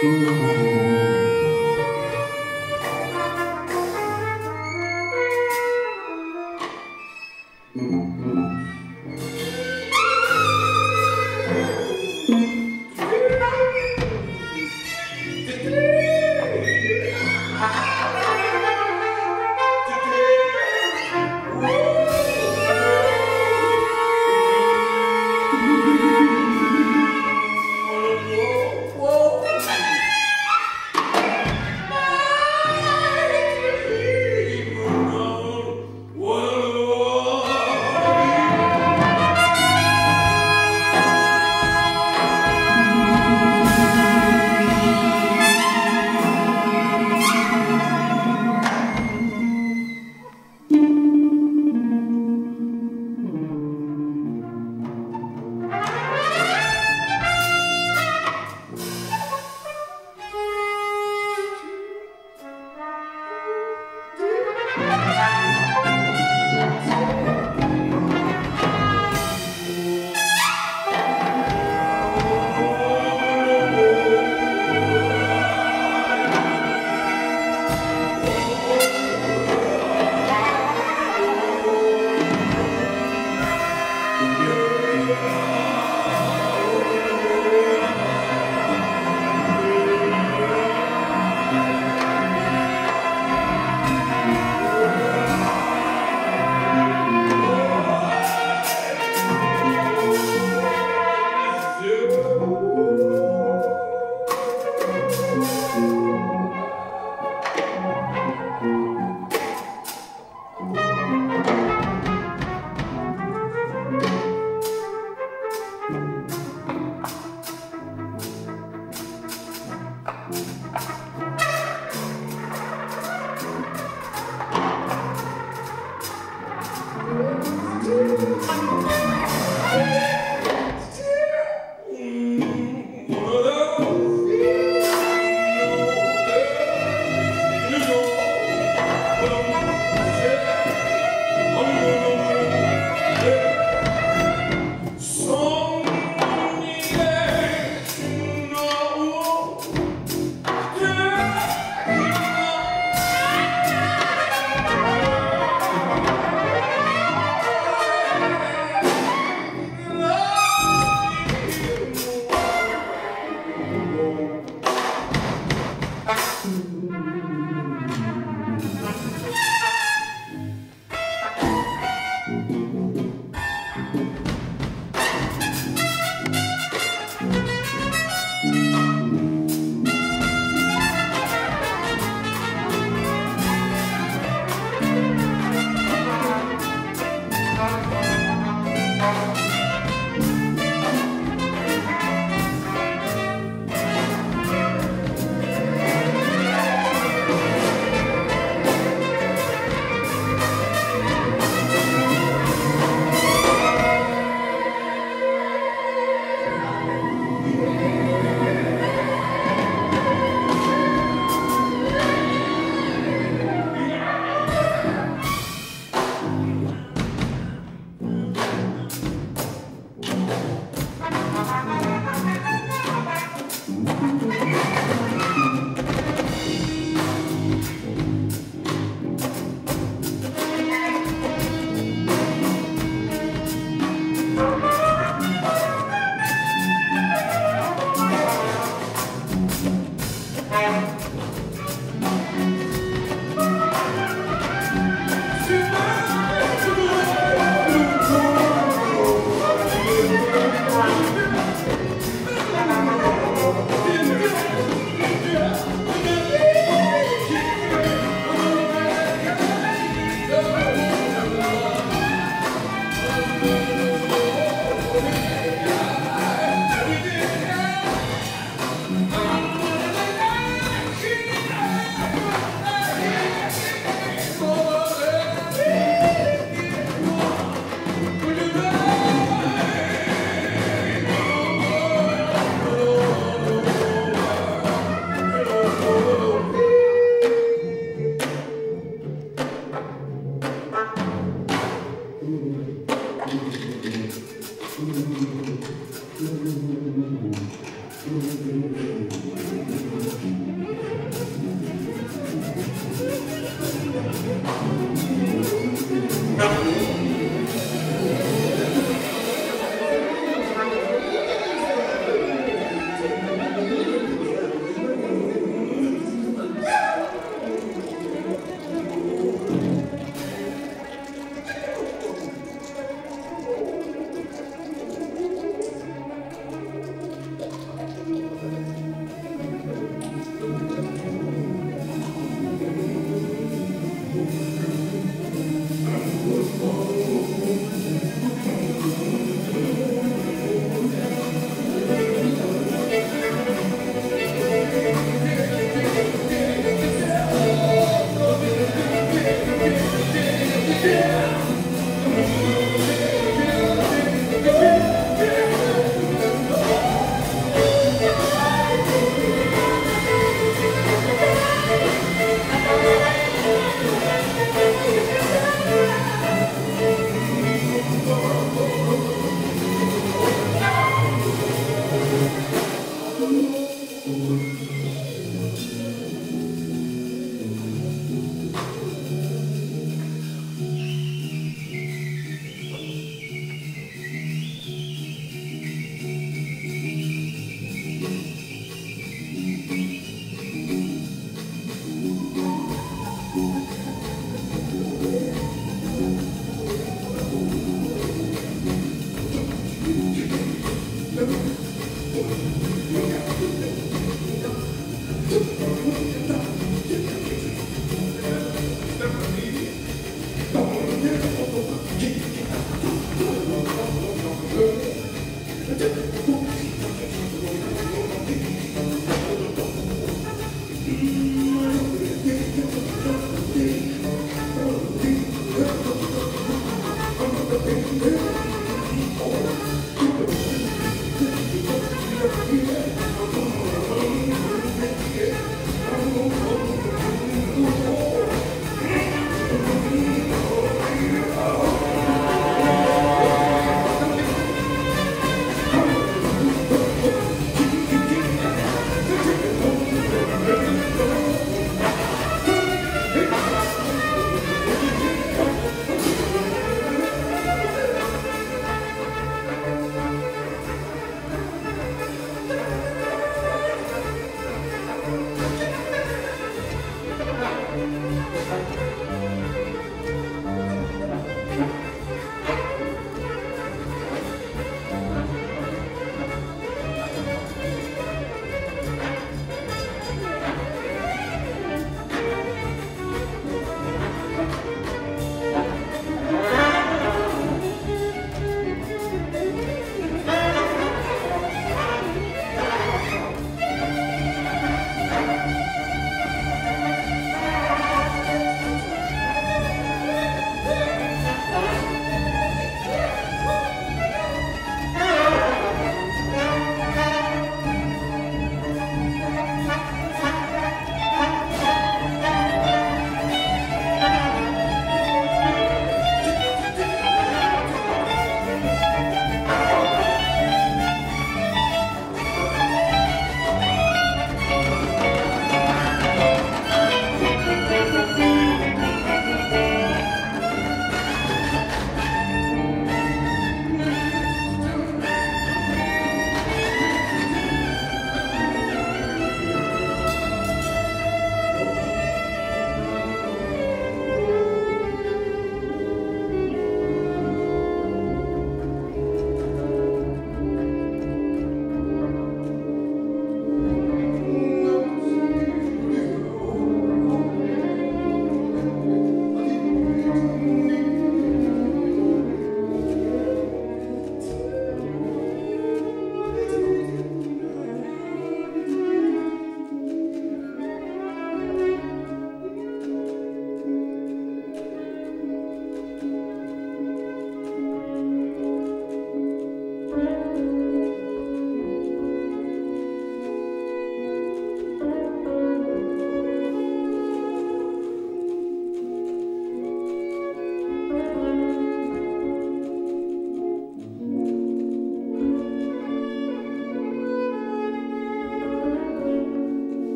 Thank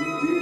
Thank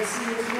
Merci beaucoup. On